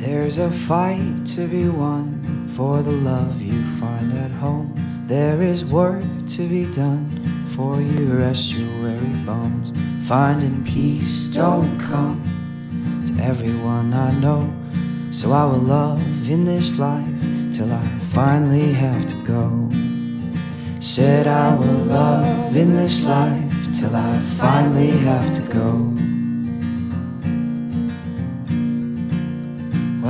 There's a fight to be won for the love you find at home. There is work to be done for your estuary bums. Finding peace don't come to everyone I know. So I will love in this life till I finally have to go. Said I will love in this life till I finally have to go.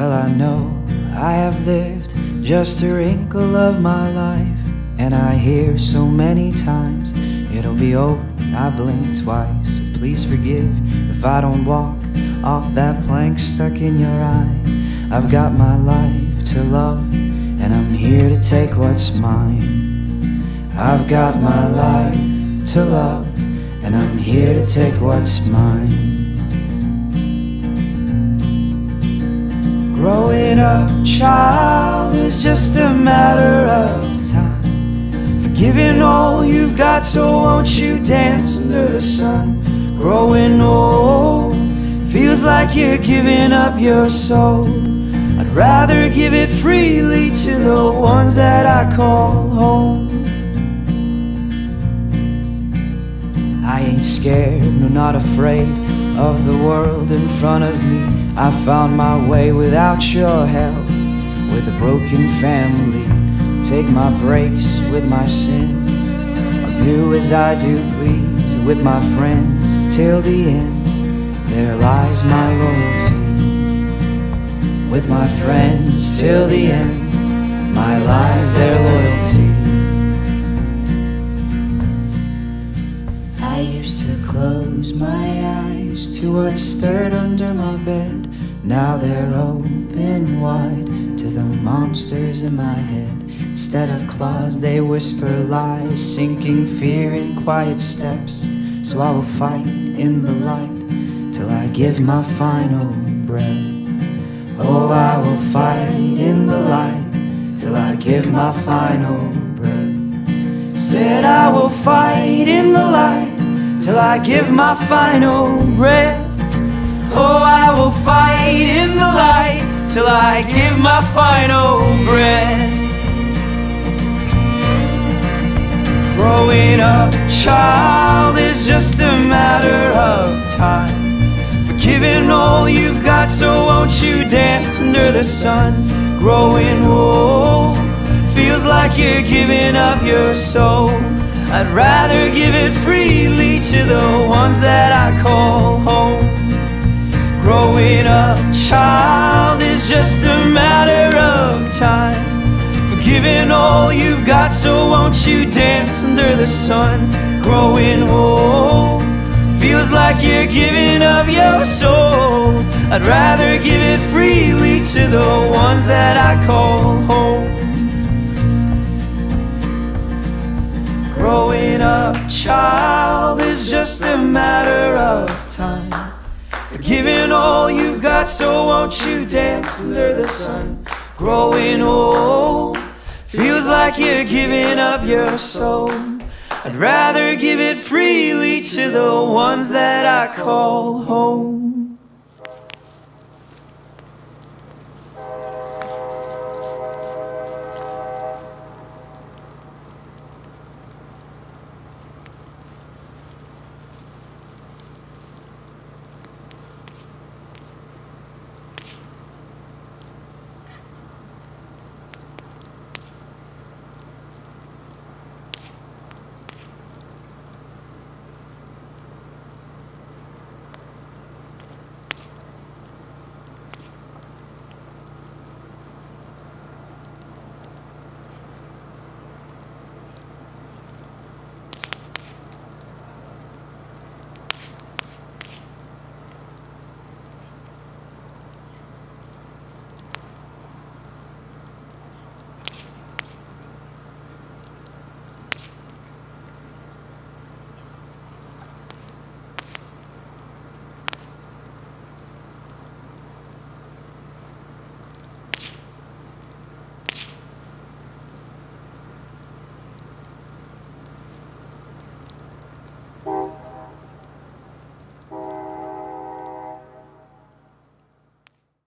Well, I know I have lived just a wrinkle of my life, and I hear so many times it'll be over. I blink twice, so please forgive if I don't walk off that plank stuck in your eye. I've got my life to love, and I'm here to take what's mine. I've got my life to love, and I'm here to take what's mine. Up, child, is just a matter of time. Forgiving all you've got, so won't you dance under the sun? Growing old feels like you're giving up your soul. I'd rather give it freely to the ones that I call home. I ain't scared, no, not afraid of the world in front of me. I found my way without your help, with a broken family. Take my breaks with my sins. I'll do as I do, please, with my friends till the end. There lies my loyalty. With my friends till the end, my lies their loyalty. I used to close my eyes to what stirred under my bed. Now they're open wide to the monsters in my head. Instead of claws, they whisper lies, sinking fear in quiet steps. So I will fight in the light till I give my final breath. Oh, I will fight in the light till I give my final breath. Said I will fight in the light till I give my final breath. Oh, I will fight in the light till I give my final breath. Growing up, child, is just a matter of time. Forgiving all you've got, so won't you dance under the sun? Growing old feels like you're giving up your soul. I'd rather give it freely to the ones that I call home. Growing up, child, is just a matter of time. Forgiving all you've got, so won't you dance under the sun? Growing old feels like you're giving up your soul. I'd rather give it freely to the ones that I call home. Growing up, child, is just a matter of time. Forgiving all you've got, so won't you dance under the sun? Growing old feels like you're giving up your soul. I'd rather give it freely to the ones that I call home.